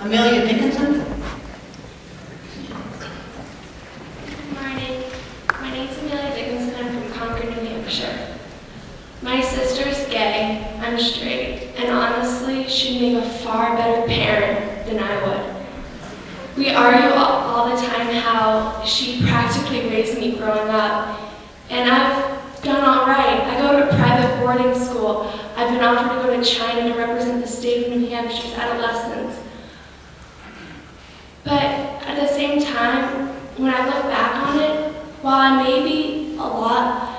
Amelia Dickinson? Good morning. My name's Amelia Dickinson. I'm from Concord, New Hampshire. My sister's gay. I'm straight. And honestly, she'd make a far better parent than I would. We argue all, all the time how she practically raised me growing up. And I've done all right. I go to private boarding school. I've been offered to go to China to represent the state of New Hampshire's adolescents. But at the same time, when I look back on it, while I may be a lot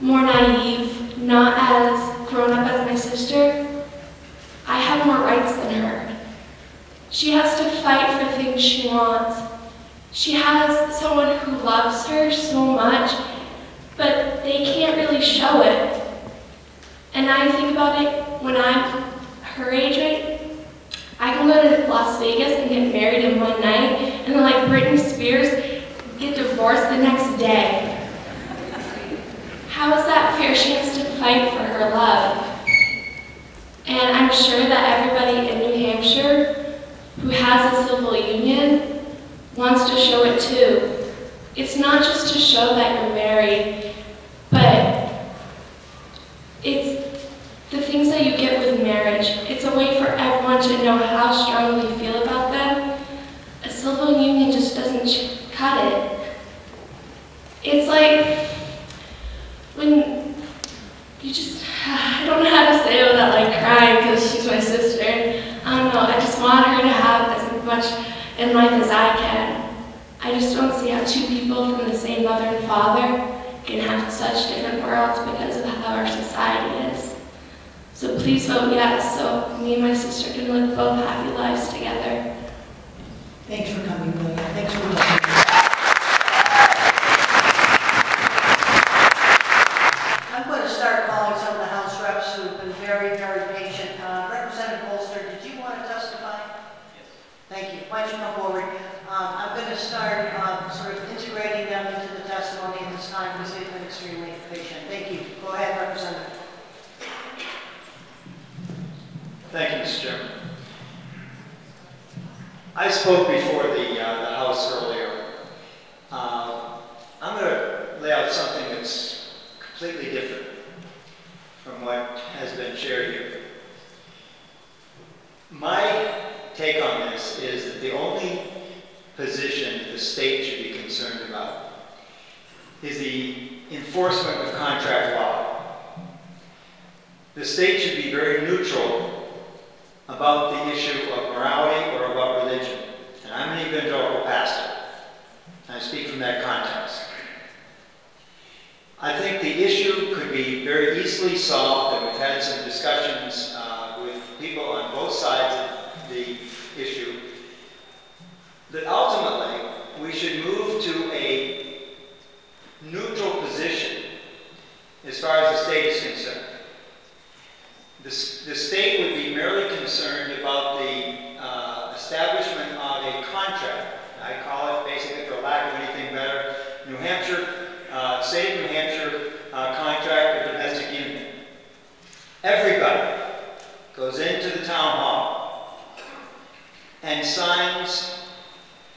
more naive, not as grown up as my sister, I have more rights than her. She has to fight for things she wants. She has someone who loves her so much, but they can't really show it. And I think about it when I'm her age right I can go to Las Vegas and get married in one night, and then like Britney Spears, get divorced the next day. How is that fair? She has to fight for her love. And I'm sure that everybody in New Hampshire who has a civil union wants to show it too. It's not just to show that you're married, but it's the things that you get with marriage. It's a way to know how strongly you feel about them. A civil union just doesn't cut it. It's like when you just, I don't know how to say it without like crying because she's my sister. I don't know, I just want her to have as much in life as I can. I just don't see how two people from the same mother and father can have such different worlds because of how our society is. So please vote yes so me and my sister can live both happy lives together. Thanks for coming, Amelia. Thanks for listening. I'm going to start calling some of the House reps who've been very, very patient. Uh, Representative Bolster, did you want to testify? Yes. Thank you. Why don't you come forward? Um, I'm going to start um, sort of integrating them into the testimony at this time because they've been extremely patient. Thank you. Go ahead, Representative. Thank you, Mr. Chairman. I spoke before the, uh, the House earlier. Uh, I'm going to lay out something that's completely different from what has been shared here. My take on this is that the only position the state should be concerned about is the enforcement of contract law. The state should be very neutral about the issue of morality or about religion. And I'm an evangelical pastor. I speak from that context. I think the issue could be very easily solved, and we've had some discussions uh, with people on both sides of the issue, that ultimately we should move to a neutral position as far as the state is concerned. The, the state would concerned about the uh, establishment of a contract. I call it, basically, for lack of anything better, New Hampshire, uh, state of New Hampshire uh, contract of domestic union. Everybody goes into the town hall and signs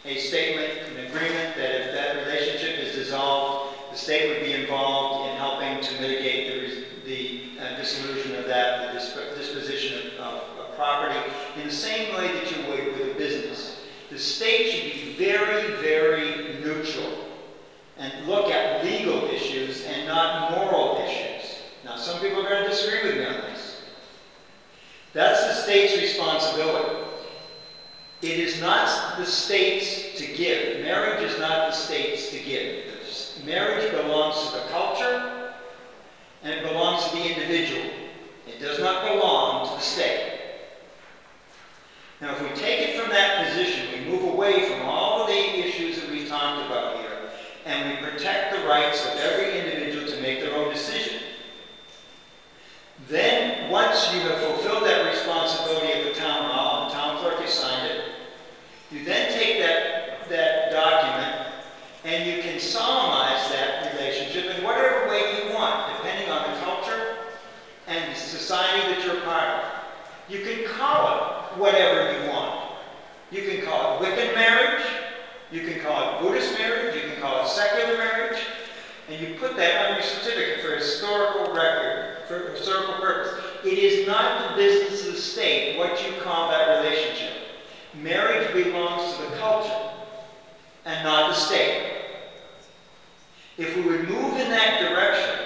a statement, an agreement that if that relationship is dissolved, the state would be involved in helping to mitigate the, the uh, dissolution of that, the disp- disposition of property, in the same way that you would with a business. The state should be very, very neutral and look at legal issues and not moral issues. Now, some people are going to disagree with me on this. That's the state's responsibility. It is not the state's to give. Marriage is not the state's to give. Marriage belongs to the culture and it belongs to the individual. It does not belong to the state. you have fulfilled that responsibility of the town hall, the town clerk has signed it, you then take that, that document and you can solemnize that relationship in whatever way you want, depending on the culture and society that you're part of. You can call it whatever you want. You can call it Wiccan marriage, you can call it Buddhist marriage, you can call it secular marriage, and you put that on your certificate for historical record, for historical purpose it is not the business of the state what you call that relationship. Marriage belongs to the culture and not the state. If we would move in that direction,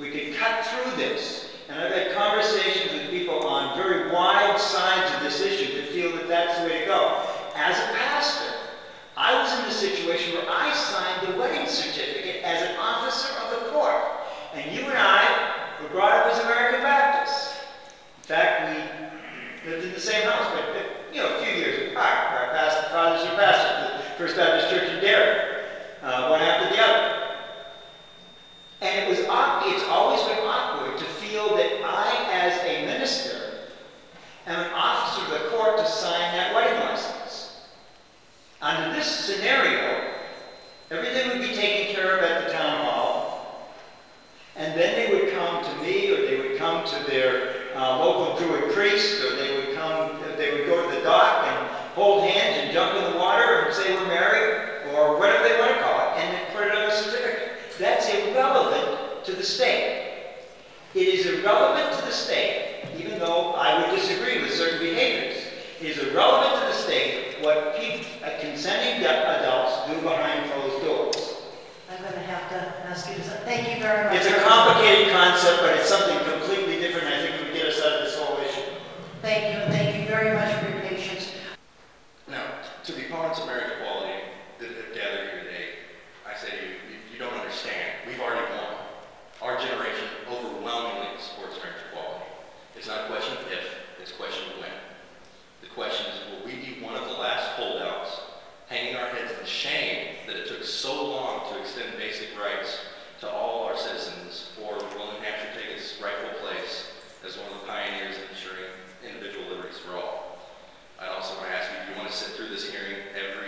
we could cut through this. And I've had conversations and That's irrelevant to the state. It is irrelevant to the state, even though I would disagree with certain behaviors. It is irrelevant to the state what people, uh, consenting adults do behind closed doors. I'm going to have to ask you to thank you very much. It's a complicated concept, but it's something so long to extend basic rights to all our citizens, or will New Hampshire take its rightful place as one of the pioneers in ensuring individual liberties for all? I also want to ask you do you want to sit through this hearing every